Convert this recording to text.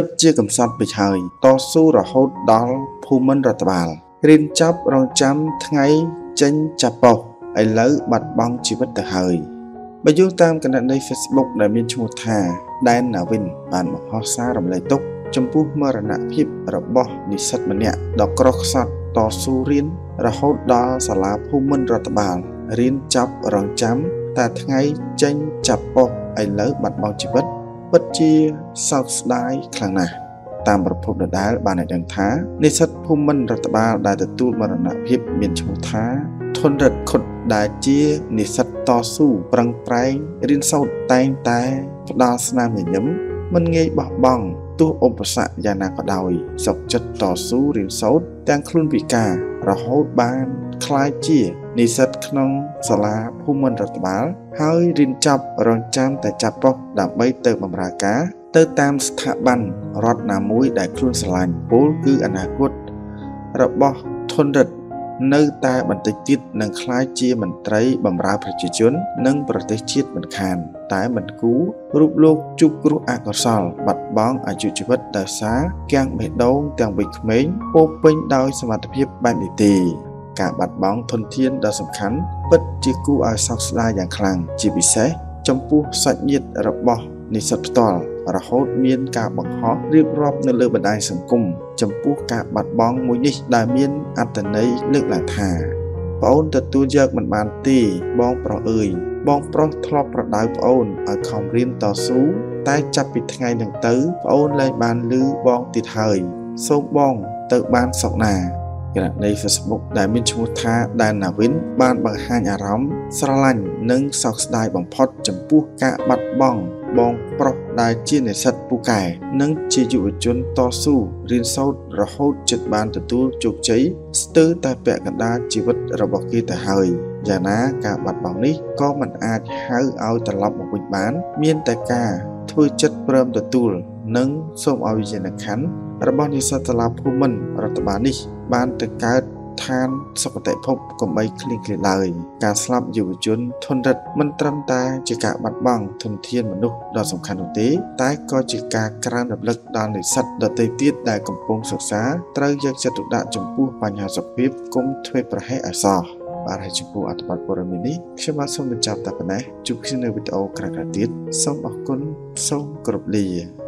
ពិតជាកំសត់ពេកហើយតស៊ូរហូតដល់ភូមិន្ទរដ្ឋបាលរៀនចប់រងចាំថ្ងៃចេញចាប់ប៉ុស្ឥឡូវបាត់បង់ជីវិតទៅហើយបើយោងតាមគណនី Facebook ដែលមានឈ្មោះថាដែនណាវិនបានបង្ហោះសាររំលែកទុក្ខចំពោះមរណភាពរបស់និស្សិតម្នាក់ដ៏ក្រខ្សត់តស៊ូរៀនរហូតដល់សាលាភូមិន្ទរដ្ឋបាលរៀនចាប់រងចាំតែថ្ងៃចេញចាប់ប៉ុស្ឥឡូវបាត់បង់ជីវិត ពិតជាសោកស្ដាយខ្លាំងណាស់តាមប្រភពដដែលបានឲ្យដឹងថានិស្សិតភូមិន្ទរដ្ឋបាលដែលទទួលមរណភាពមានឈ្មោះថាធនរិទ្ធខុតដែលជានិស្សិតតស៊ូប្រឹងប្រែងរៀនសូត្រតែងតែផ្ដល់ស្នាមញញឹមមិនងាយបោះបង់ទោះឧបសគ្គយ៉ាងណាក៏ដោយសុខចិត្តតស៊ូរៀនសូត្រទាំងខ្លួនពិការរហូតបានក្លាយជានិស្សិត ក្នុងសាលាភូមិន្ទរដ្ឋបាល ហើយរៀនចប់រងចាំតែចាប់ប៉ុស្តិ៍ដើម្បីទៅបម្រើការ ទៅតាមស្ថាប័នរដ្ឋណាមួយដែលខ្លួនស្រឡាញ់ពលគឺអនាគតរបស់ធនរិទ្ធនៅតែបន្តិចទៀតនឹងក្លាយជាមន្ត្រីបម្រើប្រជាជន និងប្រទេសជាតិមិនខាន តែមិនគូរូបលោកជួបគ្រោះអកុសល បាត់បង់អាយុជីវិតដោយសារគាំងបេះដូងទាំងវ័យក្មេងពោពេញដោយសមត្ថភាពបែបនេះទេ ការបាត់បង់ធនធានដ៏សំខាន់ពិតជាគួរឲ្យសោកស្ដាយយ៉ាងខ្លាំងជាពិសេសចំពោះសាច់ញាតិរបស់និស្សិតផ្ទាល់រហូតមានការបង្ហោះរៀបរាប់នៅលើបណ្ដាញសង្គមចំពោះការបាត់បង់មួយនេះដែលមានអត្ថន័យលើកឡើងថាប្អូនទទួលយកមិនបានទេបងប្រុសអើយបងប្រុសធ្លាប់ប្រដៅប្អូនឲ្យខំរៀនតស៊ូតែចាប់ពីថ្ងៃនឹងទៅប្អូនលែងបានលឺបងទៀតហើយសូមបងទៅបានសុខណា គណនី Facebook ដែលមានឈ្មោះថាដែនណាវិនបានបង្ហាញអារម្មណ៍ស្រឡាញ់និងសោកស្ដាយបំផុតចំពោះការបាត់បង់បងប្រុសដែលជានិស្សិតពូកែនិងជាយុវជនតស៊ូរៀនសូត្ររហូតចិត្តបានទទួលជោគជ័យស្ទើរតែពាក់កណ្ដាលជីវិតរបស់គេទៅហើយយ៉ាងណាការបាត់បង់នេះក៏មិនអាចហៅឲ្យត្រឡប់មកវិញបាន មានតែការធ្វើចិត្តព្រមទទួលនិងសូមឲ្យវិញ្ញាណក្ខន្ធ របស់និស្សិតសាលាភូមិន្ទរដ្ឋបាលនេះ បានទៅកើតឋានសុគតិភពកុំបីឃ្លៀងឃ្លាឡើយការស្លាប់យុវជនធនរិទ្ធមិនត្រឹមតែជាការបាត់បង់ធនធានមនុស្សដ៏សំខាន់នោះទេ តែក៏ជាការក្រើនរំលឹកដល់និស្សិតដទៃទៀតដែលកំពុងសិក្សាត្រូវយកចិត្តទុកដាក់ចំពោះបញ្ហាសុខភាពគុំធ្វេសប្រហែសឲ្យសោះបាទហើយចំពោះអត្ថបទព័ត៌មាននេះខ្ញុំបាទសូមបញ្ចប់តែប៉ុណ្ណេះជួបគ្នានៅវីដេអូក្រោយៗទៀតសូមអរគុណសូមគោរពលា